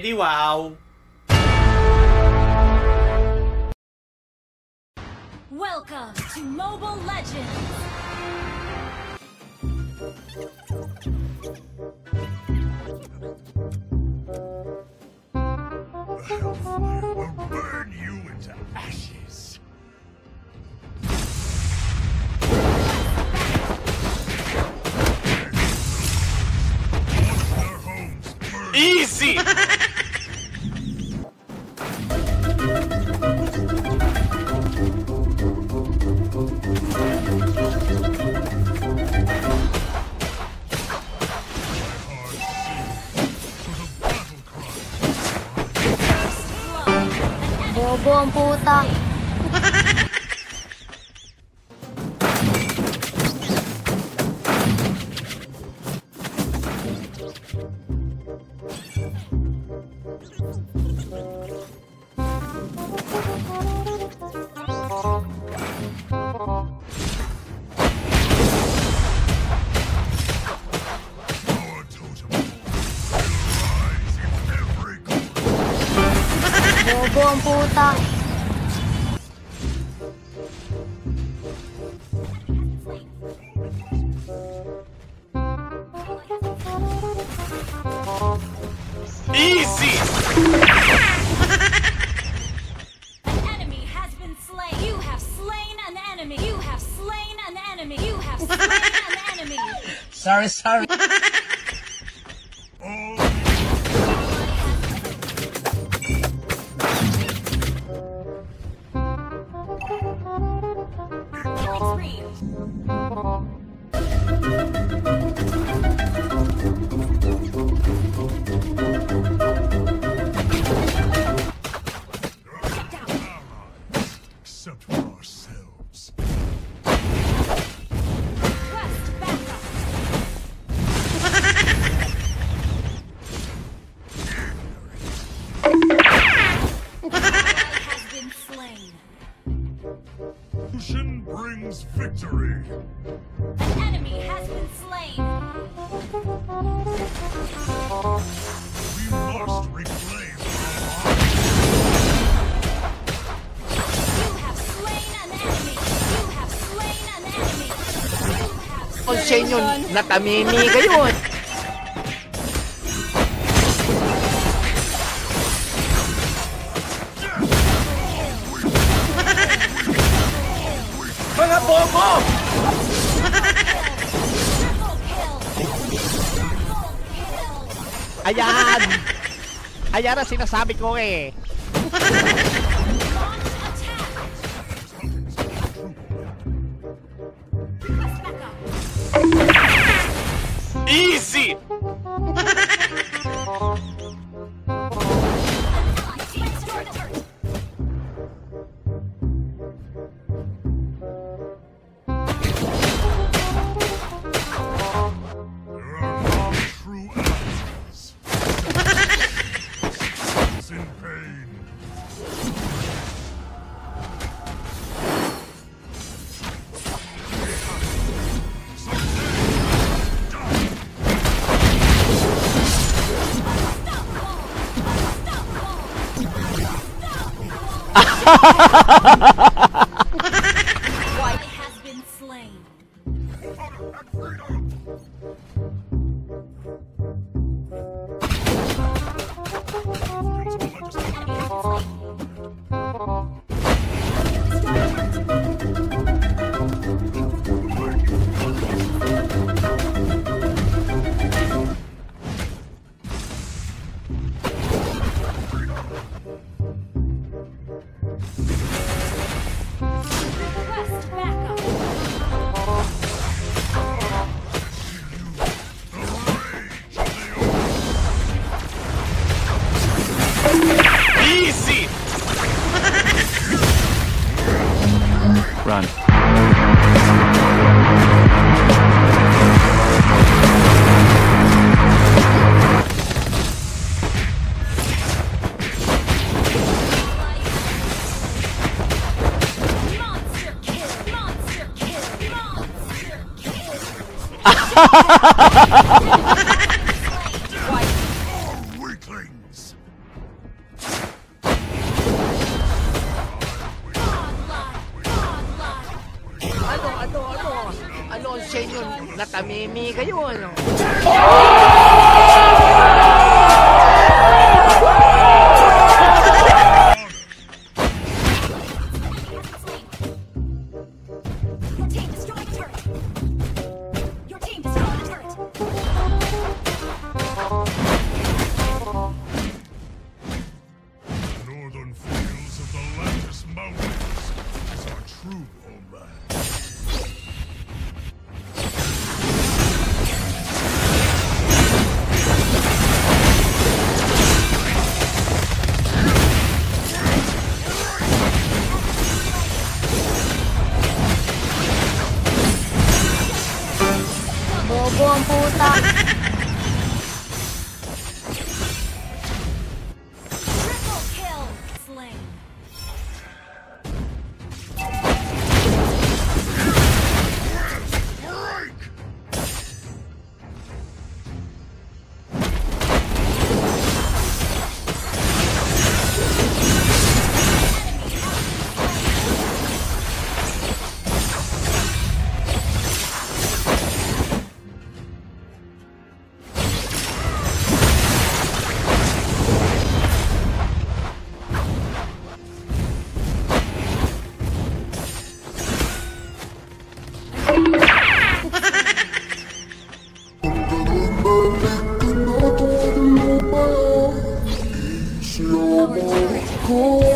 di wow. Welcome to Mobile Legends! Hellfire will burn you into ashes. Their homes burn. Easy! Bobo ang puta. Our Bobo ang puta. Easy! An enemy has been slain! You have slain an enemy! You have slain an enemy! You have slain an enemy! Sorry, sorry. except for ourselves. Lucian brings victory. An enemy has been slain! We must reclaim You have slain an enemy! You have slain an enemy! You have Kung sa inyo, natamimi kayo. Mga Ayan! Ayan ang sinasabi ko eh. Easy! White has been slain. Easy! Run. ano, ano, ano? Ano ang senyo? Natamimi kayo, ano? Oh! 我不知道。ko.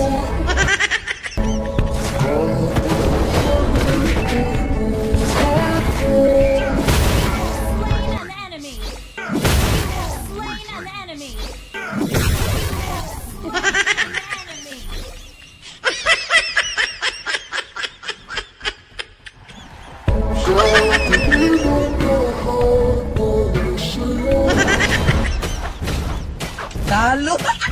Talo!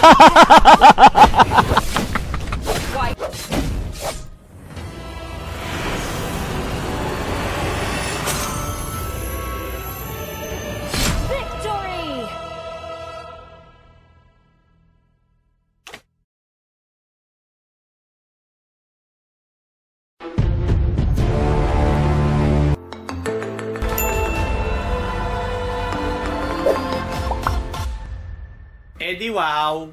哈哈哈哈哈哈。é de.